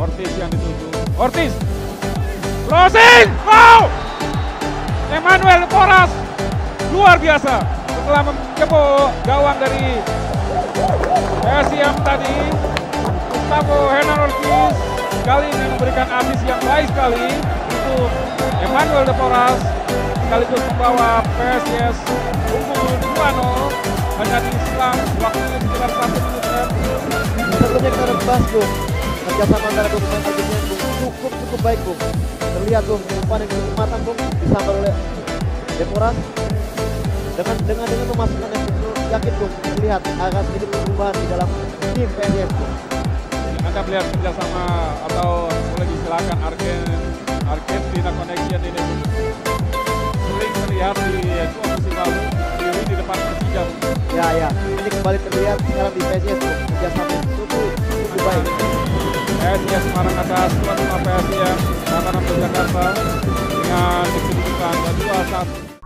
Ortiz yang dituju. Ortiz. Crossing. Wow. Emmanuel Poras. Luar biasa. Setelah menjebol gawang dari PSIM tadi. Gustavo Hernan Ortiz kali ini memberikan asis yang baik sekali untuk Emmanuel De Poras sekaligus membawa PSIS unggul 2-0 hanya di selang waktunya sekitar satu menit. Sebelumnya kita bahas Bung kerjasama antara dua pemain Bung. Cukup cukup baik Bung. Terlihat Bung umpan yang cukup matang Bung disambar oleh Deporas dengan dengan dengan pemasukan yang cukup yakin Bung terlihat akan sedikit perubahan di dalam tim PSIS Bung. Anda melihat kerjasama atau boleh disilakan Argen Argentina Connection ini. Sering terlihat di dua musim lalu di, depan Persija. ya ya. Ini kembali terlihat sekarang di PSIS Bung kerjasama cukup baik PSIS Semarang atas tuan rumah PSIS Mataram Jakarta dengan kedudukan 2-1.